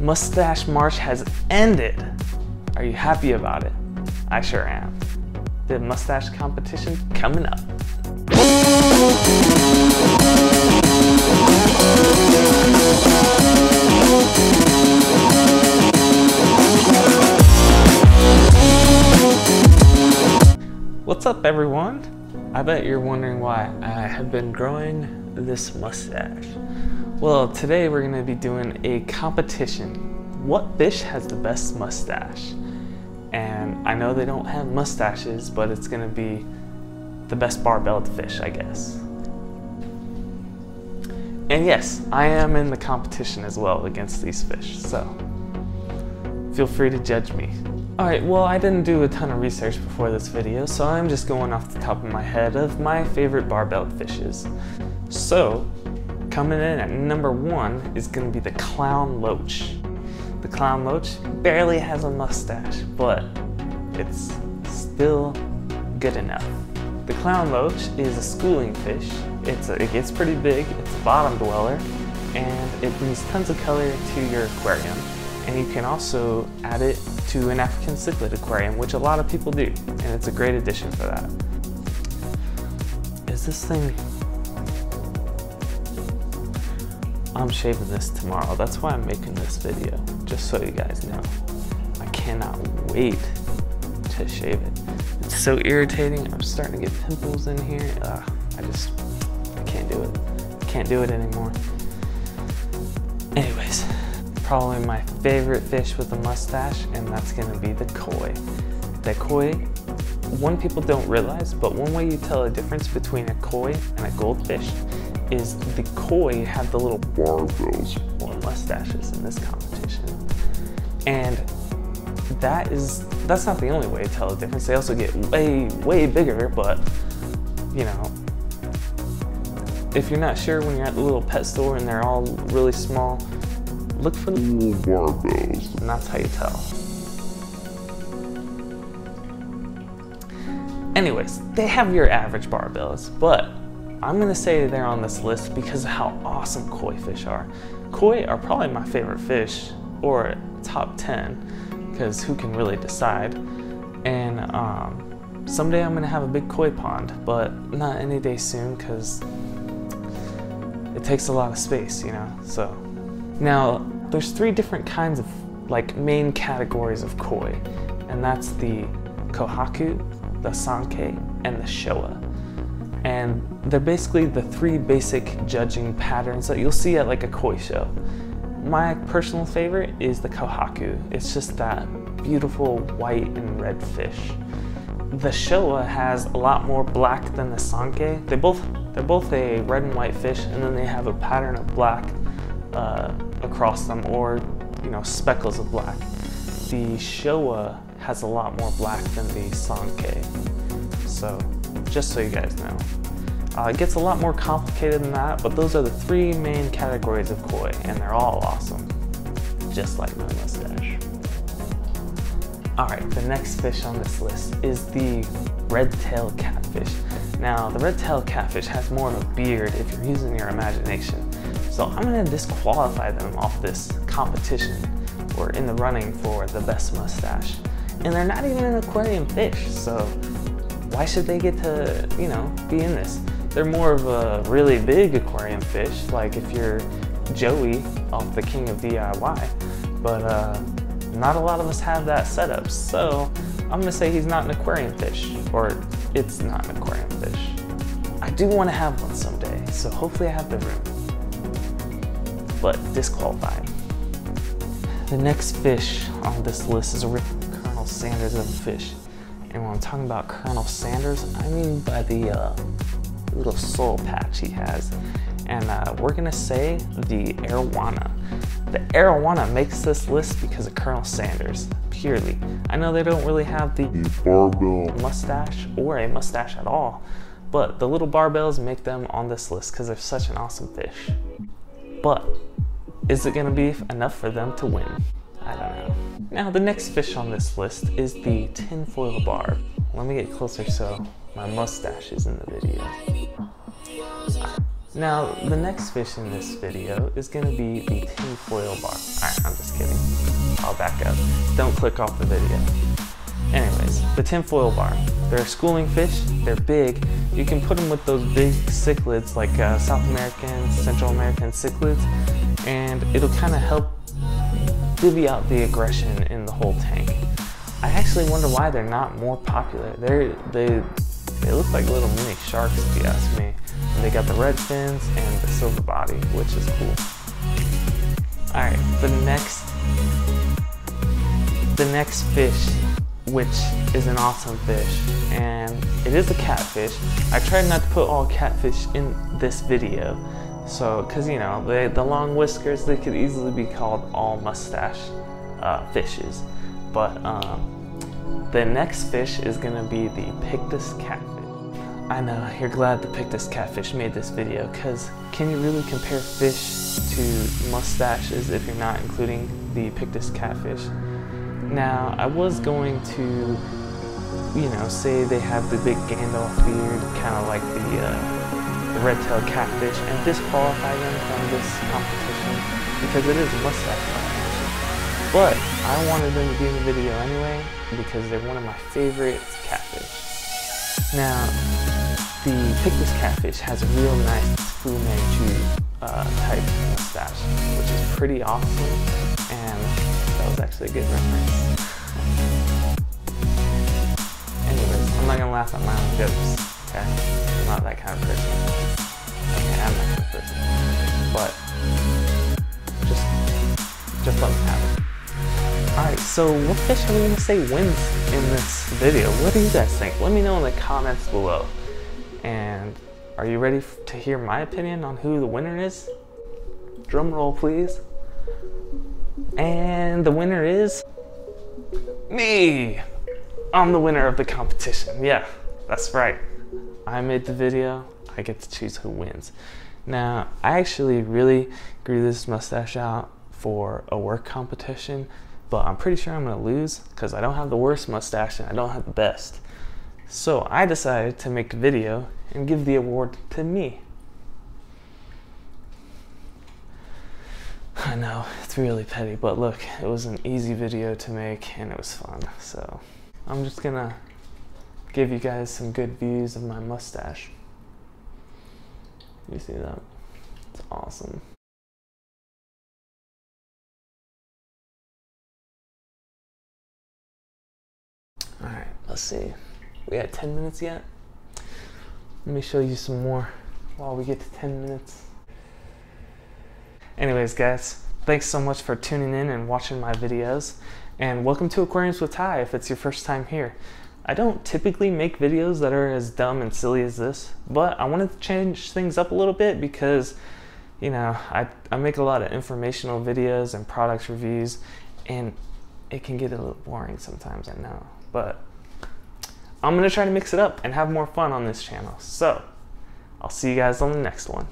Mustache March has ended. Are you happy about it? I sure am. The mustache competition coming up. What's up everyone? I bet you're wondering why I have been growing this mustache. Well, today we're gonna be doing a competition. What fish has the best mustache? And I know they don't have mustaches, but it's gonna be the best barbelled fish, I guess. And yes, I am in the competition as well against these fish, so feel free to judge me. Alright, well I didn't do a ton of research before this video, so I'm just going off the top of my head of my favorite barbelled fishes. So, coming in at number one is gonna be the clown loach. The clown loach barely has a mustache, but it's still good enough. The clown loach is a schooling fish. It's a, it gets pretty big, it's a bottom dweller, and it brings tons of color to your aquarium. And you can also add it to an African cichlid aquarium, which a lot of people do, and it's a great addition for that. Is this thing... I'm shaving this tomorrow. That's why I'm making this video, just so you guys know. I cannot wait to shave it. It's so irritating. I'm starting to get pimples in here. Ugh, I just, I can't do it. Can't do it anymore. Anyways, probably my favorite fish with a mustache, and that's gonna be the koi. The koi, one people don't realize, but one way you tell a difference between a koi and a goldfish is the koi have the little barbels or mustaches in this competition. And that is, that's not the only way to tell the difference. They also get way, way bigger, but you know, if you're not sure when you're at the little pet store and they're all really small, look for the little barbels, and that's how you tell. Anyways, they have your average barbels, but I'm gonna say they're on this list because of how awesome koi fish are. Koi are probably my favorite fish, or top 10, because who can really decide? And um, someday I'm gonna have a big koi pond, but not any day soon because it takes a lot of space, you know, so. Now, there's three different kinds of like main categories of koi, and that's the kohaku, the sanke, and the showa. And they're basically the three basic judging patterns that you'll see at like a koi show. My personal favorite is the kohaku. It's just that beautiful white and red fish. The showa has a lot more black than the sanke. They both they're both a red and white fish, and then they have a pattern of black uh, across them, or you know speckles of black. The showa has a lot more black than the sanke. So just so you guys know. Uh, it gets a lot more complicated than that, but those are the three main categories of koi, and they're all awesome, just like my mustache. All right, the next fish on this list is the red-tailed catfish. Now, the red-tailed catfish has more of a beard if you're using your imagination, so I'm gonna disqualify them off this competition or in the running for the best mustache. And they're not even an aquarium fish, so why should they get to, you know, be in this? They're more of a really big aquarium fish, like if you're Joey off the King of DIY, but uh, not a lot of us have that setup, so I'm gonna say he's not an aquarium fish, or it's not an aquarium fish. I do wanna have one someday, so hopefully I have the room, but disqualified. The next fish on this list is a Colonel Sanders of a fish. And when I'm talking about Colonel Sanders, I mean by the uh, little soul patch he has. And uh, we're gonna say the arowana. The arowana makes this list because of Colonel Sanders, purely. I know they don't really have the barbel mustache or a mustache at all, but the little barbels make them on this list because they're such an awesome fish. But is it gonna be enough for them to win? Now the next fish on this list is the tinfoil barb. Let me get closer so my mustache is in the video. Now the next fish in this video is gonna be the tinfoil barb. Alright, I'm just kidding. I'll back up. Don't click off the video. Anyways, the tinfoil barb. They're a schooling fish, they're big. You can put them with those big cichlids like uh, South American, Central American cichlids, and it'll kind of help divvy out the aggression in the whole tank. I actually wonder why they're not more popular. They're, they they look like little mini sharks if you ask me. And they got the red fins and the silver body, which is cool. Alright, the next the next fish, which is an awesome fish, and it is a catfish. I tried not to put all catfish in this video, so, cause you know, they, the long whiskers, they could easily be called all mustache uh, fishes. But um, the next fish is gonna be the Pictus catfish. I know, you're glad the Pictus catfish made this video, cause can you really compare fish to mustaches if you're not including the Pictus catfish? Now, I was going to, you know, say they have the big Gandalf beard, kind of like the, uh, the red-tailed catfish, and disqualify them from this competition because it is mustache competition. But I wanted them to be in the video anyway because they're one of my favorite catfish. Now, the Pictus catfish has a real nice Fu Manchu uh, type mustache, which is pretty awesome, and that was actually a good reference. Anyways, I'm not gonna laugh at my own jokes, okay? Not that kind of person. I'm that kind of person. But just just let me have it. Alright, so what fish are we gonna say wins in this video? What do you guys think? Let me know in the comments below. And are you ready to hear my opinion on who the winner is? Drum roll, please. And the winner is me. I'm the winner of the competition. Yeah, that's right. I made the video. I get to choose who wins. Now, I actually really grew this mustache out for a work competition, but I'm pretty sure I'm gonna lose because I don't have the worst mustache and I don't have the best. So I decided to make a video and give the award to me. I know, it's really petty, but look, it was an easy video to make and it was fun. So I'm just gonna give you guys some good views of my mustache. You see that? It's awesome. All right, let's see. We got 10 minutes yet? Let me show you some more while we get to 10 minutes. Anyways, guys, thanks so much for tuning in and watching my videos. And welcome to Aquariums with Ty if it's your first time here. I don't typically make videos that are as dumb and silly as this, but I wanted to change things up a little bit because, you know, I, I make a lot of informational videos and products reviews, and it can get a little boring sometimes, I know. But I'm gonna try to mix it up and have more fun on this channel. So, I'll see you guys on the next one.